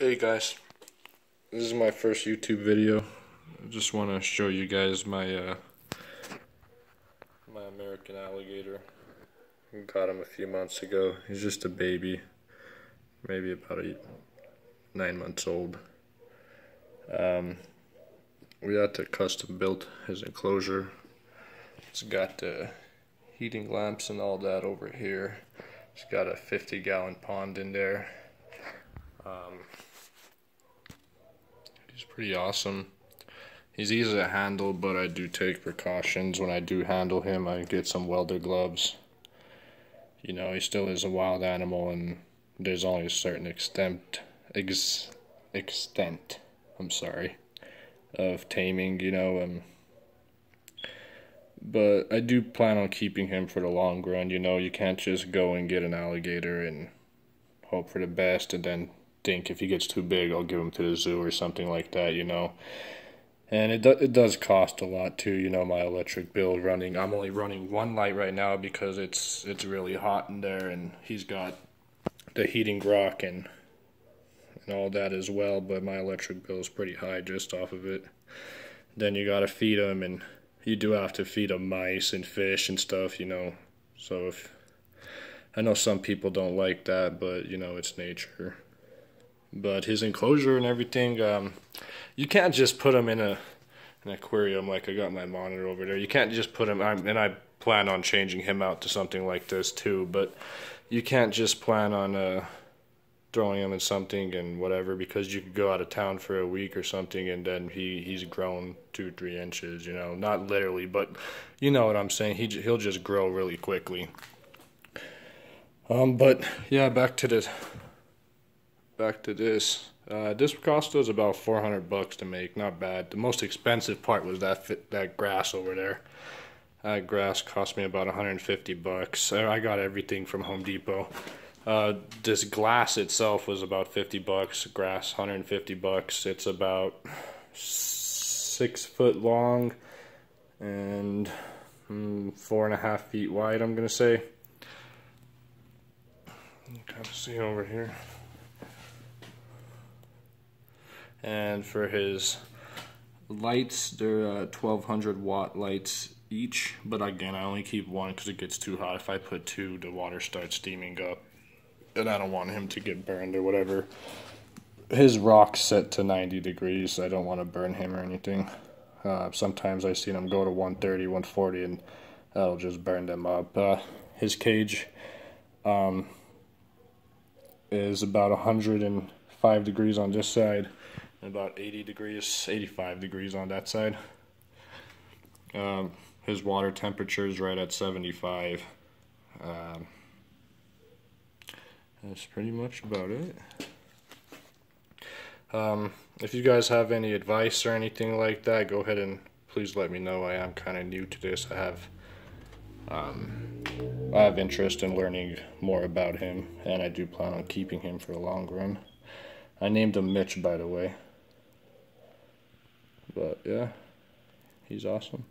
Hey guys, this is my first YouTube video. I just want to show you guys my uh, my American alligator. Got him a few months ago. He's just a baby, maybe about eight, nine months old. Um, we had to custom build his enclosure. It's got uh, heating lamps and all that over here. It's got a 50 gallon pond in there. Um, He's pretty awesome. He's easy to handle, but I do take precautions when I do handle him. I get some welder gloves. You know, he still is a wild animal, and there's only a certain extent, ex, extent. I'm sorry, of taming. You know, um, but I do plan on keeping him for the long run. You know, you can't just go and get an alligator and hope for the best, and then think if he gets too big, I'll give him to the zoo or something like that, you know. And it do, it does cost a lot too, you know. My electric bill running. I'm only running one light right now because it's it's really hot in there, and he's got the heating rock and and all that as well. But my electric bill is pretty high just off of it. Then you gotta feed him, and you do have to feed him mice and fish and stuff, you know. So if I know some people don't like that, but you know it's nature but his enclosure and everything, um, you can't just put him in a an aquarium like I got my monitor over there. You can't just put him, I'm, and I plan on changing him out to something like this too. But you can't just plan on uh, throwing him in something and whatever because you could go out of town for a week or something and then he he's grown two three inches. You know, not literally, but you know what I'm saying. He he'll just grow really quickly. Um, but yeah, back to the back to this. Uh, this cost us about 400 bucks to make. Not bad. The most expensive part was that fit, that grass over there. That grass cost me about 150 bucks. I got everything from Home Depot. Uh, this glass itself was about 50 bucks. Grass 150 bucks. It's about six foot long and mm, four and a half feet wide. I'm gonna say. Kind of see over here and for his lights they're uh, 1200 watt lights each. But again I only keep one because it gets too hot. If I put two the water starts steaming up and I don't want him to get burned or whatever. His rock's set to 90 degrees. I don't want to burn him or anything. Uh, sometimes I've seen him go to 130 140 and that'll just burn them up. Uh, his cage um, is about 105 degrees on this side about 80 degrees, 85 degrees on that side. Um, his water temperature is right at 75. Um, that's pretty much about it. Um, if you guys have any advice or anything like that, go ahead and please let me know. I am kind of new to this. I have um, I have interest in learning more about him, and I do plan on keeping him for the long run. I named him Mitch, by the way. But yeah, he's awesome.